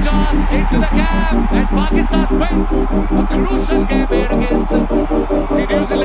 Toss into the gap and Pakistan wins a crucial game here against the New Zealand.